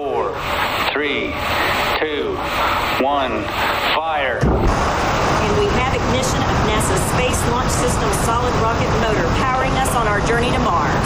four, three, two, one, fire. And we have ignition of NASA's Space Launch System solid rocket motor powering us on our journey to Mars.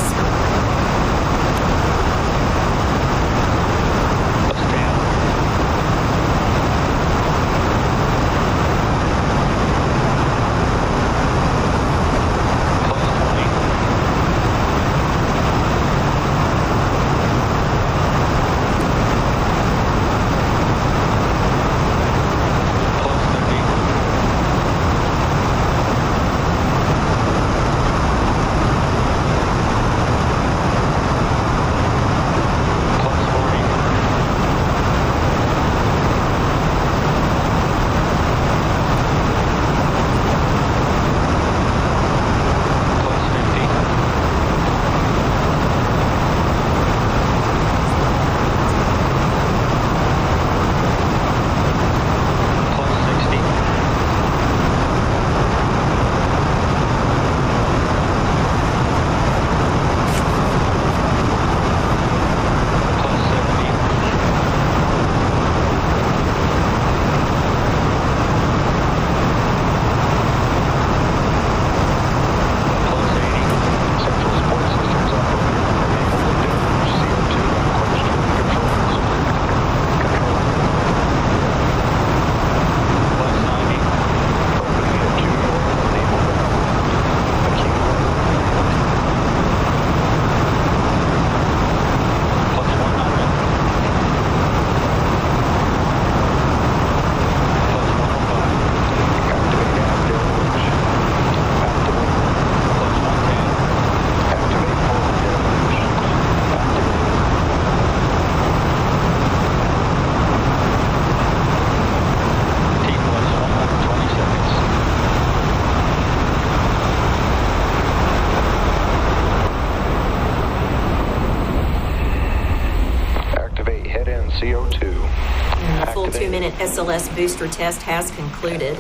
CO2. And the full two-minute SLS booster test has concluded.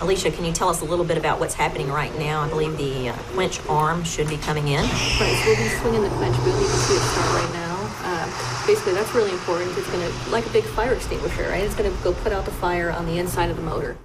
Alicia, can you tell us a little bit about what's happening right now? I believe the uh, quench arm should be coming in. Right, so we'll be swinging the quench boom. You can see it start right now. Um, basically, that's really important. It's going to, like a big fire extinguisher, right? It's going to go put out the fire on the inside of the motor.